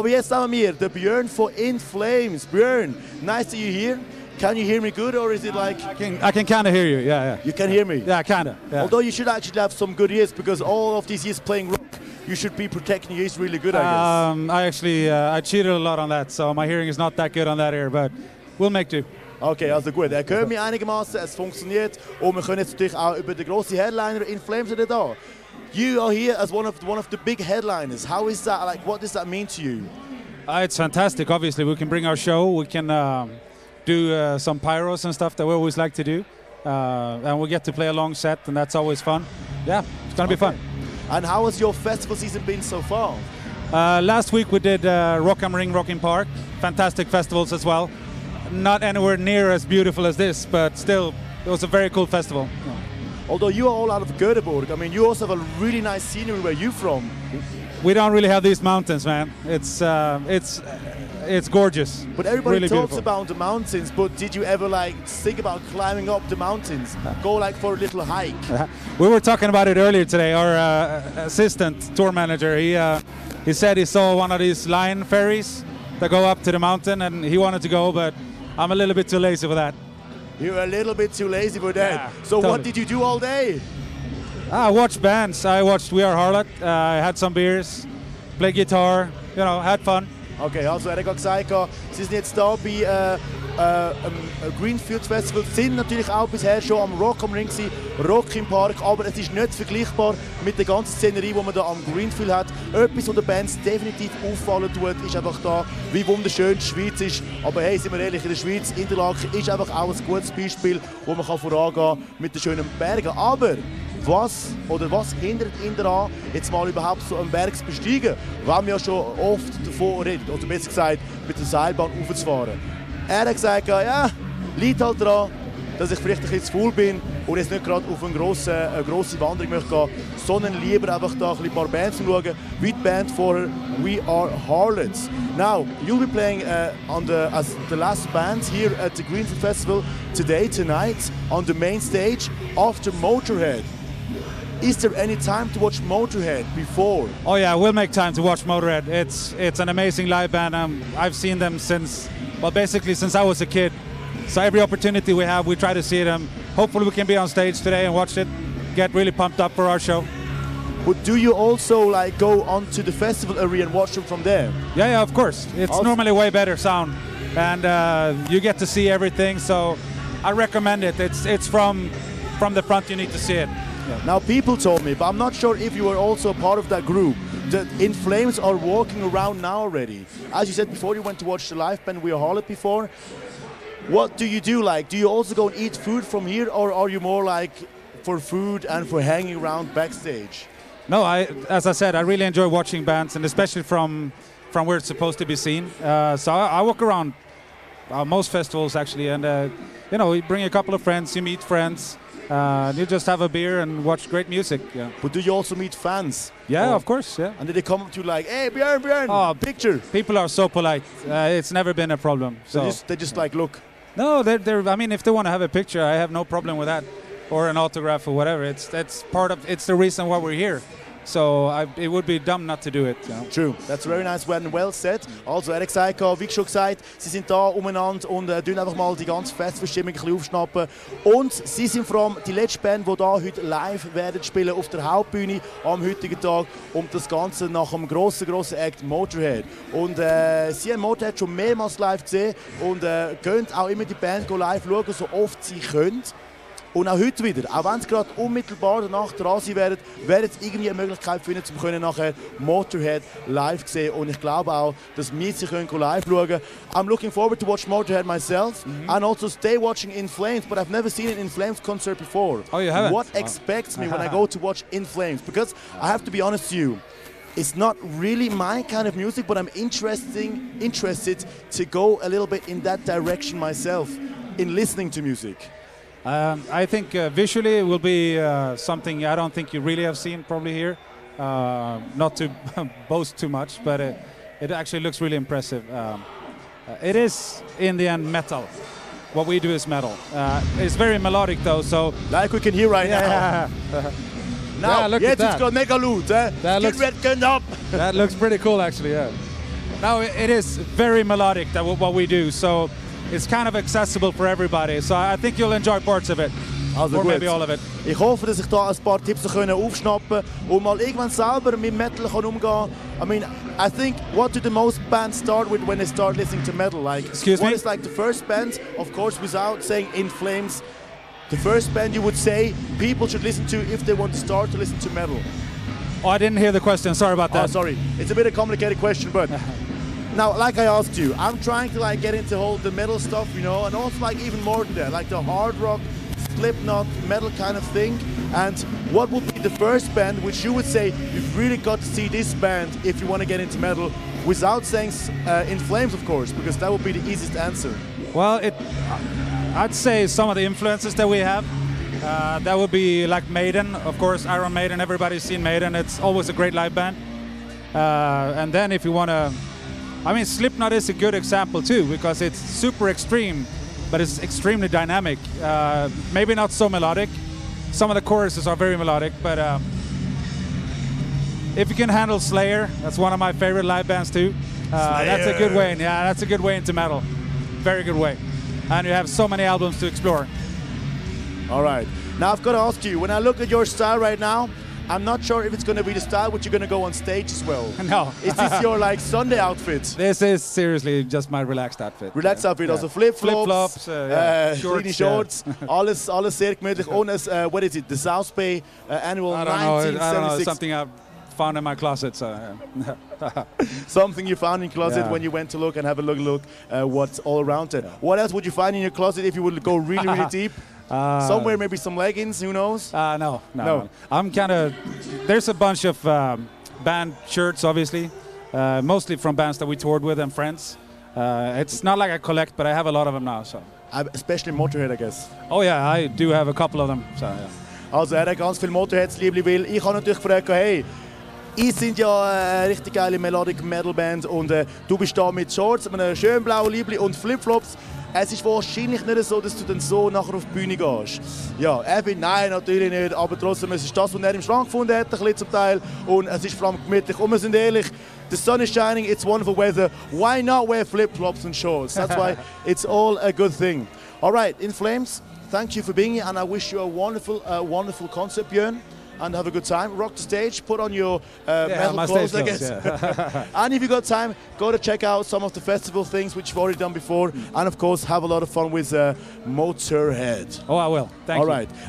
Aber jetzt haben wir den Björn for In Flames. Björn, nice to you here. Can you hear me good or is it like I can, I can kind of hear you. Yeah, yeah. you can hear me? Yeah, kind of. Yeah. Although you should actually have some good ears because all of these years playing rock, you should be protecting your ears really good, I guess. Um, I actually uh, I cheated a lot on that, so my hearing is not that good on that ear, but we'll make do. Okay, also gut. Er hört mich einigermaßen, es funktioniert und wir können jetzt natürlich auch über den grossen Headliner in Flames reden. You are here as one of one of the big headliners. How is that? Like, what does that mean to you? Uh, it's fantastic. Obviously, we can bring our show. We can um, do uh, some pyros and stuff that we always like to do, uh, and we get to play a long set, and that's always fun. Yeah, it's gonna be fun. And how has your festival season been so far? Uh, last week we did uh, Rock am Ring, Rock im Park. Fantastic festivals as well. Not anywhere near as beautiful as this, but still, it was a very cool festival. Although you are all out of Göteborg, I mean, you also have a really nice scenery where you're from. We don't really have these mountains, man. It's uh, it's it's gorgeous. But everybody really talks beautiful. about the mountains, but did you ever like think about climbing up the mountains? Go like for a little hike? We were talking about it earlier today. Our uh, assistant tour manager, he uh, he said he saw one of these lion ferries that go up to the mountain, and he wanted to go, but I'm a little bit too lazy for that. You're a little bit too lazy for that. Yeah, so what did you do all day? I watched bands. I watched We Are Harlot. Uh, I had some beers, played guitar. You know, had fun. Okay, also er hat gerade gesagt, äh, Sie sind jetzt da bei äh, äh, ähm, Greenfield Festival, sind natürlich auch bisher schon am Rock am Ring Rock im Park, aber es ist nicht vergleichbar mit der ganzen Szenerie, die man da am Greenfield hat. Etwas, was den Bands definitiv auffallen tut, ist einfach da, wie wunderschön die Schweiz ist. Aber hey, sind wir ehrlich, in der Schweiz, Interlaken ist einfach auch ein gutes Beispiel, wo man vorangehen kann mit den schönen Bergen. Aber was oder was hindert ihn daran, jetzt mal überhaupt so einen Berg zu besteigen, wenn wir ja schon oft davon reden, oder besser gesagt, mit der Seilbahn aufzufahren. Er hat gesagt, ja, liegt halt daran, dass ich vielleicht ein bisschen zu faul bin und jetzt nicht gerade auf eine grosse, eine grosse Wanderung möchte gehen, sondern lieber einfach da ein paar Bands schauen, wie die Band vorher We Are Harlots. Now, you'll be playing uh, on the, as the last band here at the Greenfield Festival today, tonight, on the main stage after Motorhead. Is there any time to watch Motorhead before? Oh yeah, we'll make time to watch Motorhead. It's it's an amazing live band. Um, I've seen them since well, basically since I was a kid. So every opportunity we have, we try to see them. Hopefully, we can be on stage today and watch it. Get really pumped up for our show. But do you also like go onto the festival area and watch them from there? Yeah, yeah, of course. It's Also- normally way better sound, and uh, you get to see everything. So I recommend it. It's it's from from the front. You need to see it. Now, people told me, but I'm not sure if you were also part of that group. That In Flames are walking around now already. As you said before, you went to watch the live band We Are Harlot before. What do you do? Like, do you also go and eat food from here, or are you more like for food and for hanging around backstage? No, I as I said, I really enjoy watching bands, and especially from from where it's supposed to be seen. Uh, so I, I walk around uh, most festivals actually, and uh, you know, you bring a couple of friends, you meet friends, uh, you just have a beer and watch great music. Yeah, But do you also meet fans? yeah, Or- of course, yeah. And did they come up to you like, hey, Björn, Björn, Oh, picture? People are so polite. Uh, it's never been a problem. So So just, they just like, look, no, they're, they're. I mean, if they want to have a picture, I have no problem with that, or an autograph or whatever. It's that's part of. It's the reason why we're here. So I, it would be dumb not to do it. You know? True, that's very nice and well said. Also, er hat wie schon gesagt, sie sind da umeinander und äh, einfach mal die ganze Festverstimmung ein aufschnappen. Und sie sind vor allem die letzte Band, die da heute live werden spielen auf der Hauptbühne am heutigen Tag und das Ganze nach einem grossen, grossen Act Motorhead. Und äh, sie haben Motorhead schon mehrmals live gesehen und äh, können auch immer die Band live schauen, so oft sie können. Und auch heute wieder, auch wenn es gerade unmittelbar danach dran sein werden, wäre es irgendwie eine Möglichkeit finden, zu können nachher Motorhead live sehen. Und ich glaube auch, dass wir sie können live schauen können. I'm looking forward to watch Motorhead myself and also stay watching In Flames, but I've never seen an In Flames concert before. Oh, you haven't? What expects me when I go to watch In Flames? Because I have to be honest to you, it's not really my kind of music, but I'm interesting, interested to go a little bit in that direction myself in listening to music. Um, I think uh, visually it will be uh, something I don't think you really have seen probably here. Uh, not to boast too much, but it, it actually looks really impressive. Um, uh, it is in the end metal. What we do is metal. Uh, it's very melodic though, so Like we can hear right now. yeah, Now, Yeah, look jetzt at ist that. gerade mega laut. Eh? That Get looks- red, up. that looks pretty cool actually. Yeah. No, it it is very melodic that what we do, so it's kind of accessible for everybody. So I think you'll enjoy parts of it, Also or gut. maybe all of it. Ich hoffe, dass ich da ein paar Tipps können aufschnappen und mal irgendwann selber mit Metal kann umgehen. I mean, I think what do the most bands start with when they start listening to metal? Like, Excuse what me? is like the first band? Of course, without saying In Flames, the first band you would say people should listen to if they want to start to listen to metal. Oh, I didn't hear the question. Sorry about that. Oh, that. sorry, it's a bit of a complicated question, but now, like I asked you, I'm trying to like get into all the metal stuff, you know, and also like even more than that, like the hard rock, Slipknot, metal kind of thing. And what would be the first band which you would say you've really got to see this band if you want to get into metal, without saying uh, In Flames, of course, because that would be the easiest answer. Well, it, I'd say some of the influences that we have. Uh, that would be like Maiden, of course, Iron Maiden. Everybody's seen Maiden. It's always a great live band. Uh, and then if you want to, I mean, Slipknot is a good example too because it's super extreme, but it's extremely dynamic. Uh, maybe not so melodic. Some of the choruses are very melodic, but um, if you can handle Slayer, that's one of my favorite live bands too. Uh, that's a good way. Yeah, that's a good way into metal. Very good way. And you have so many albums to explore. All right. Now I've got to ask you, when I look at your style right now, I'm not sure if it's going to be the style which you're going to go on stage as well. No. Is this your like Sunday outfit? This is seriously just my relaxed outfit. Relaxed Yeah. outfit, Yeah. also Flipflops, Flip-flops, uh, yeah. äh, Shorts. Shorts, alles, alles sehr gemütlich. Äh, what is it, the South Bay uh, Annual I don't know. I don't know. Something I've found in my closet. So. Something you found in closet Yeah. when you went to look and have a look, look uh, what's all around it. What else would you find in your closet if you would go really, really deep? Uh, Somewhere, maybe some leggings, who knows? Uh, no, no, No. no. I'm kind of. There's a bunch of um, band shirts, obviously, uh, mostly from bands that we toured with and friends. Uh, it's not like I collect, but I have a lot of them now. So. Especially Motörhead, I guess. Oh yeah, I do have a couple of them. So yeah. Also er hat ganz viel Motörheads, liebli Will. Ich habe natürlich gefragt, hey, ihr sind ja eine richtig geile Melodic Metal Band und äh, du bist da mit Shorts, einem schönen blauen Liebli und Flipflops. Es ist wahrscheinlich nicht so, dass du dann so nachher auf die Bühne gehst. Ja, Evan, nein, natürlich nicht, aber trotzdem, es ist das, was er im Schrank gefunden hat, ein bisschen zum Teil. Und es ist vor allem gemütlich. Und wir sind ehrlich, the sun is shining, it's wonderful weather. Why not wear flip-flops and shorts? That's why it's all a good thing. All right, In Flames, thank you for being here, and I wish you a wonderful, uh, wonderful concert, Björn. And have a good time. Rock the stage, put on your uh, Yeah, metal clothes, I guess. and if you've got time, go to check out some of the festival things which you've already done before, and of course, have a lot of fun with uh, Motörhead. Oh, I will. Thank All you. right.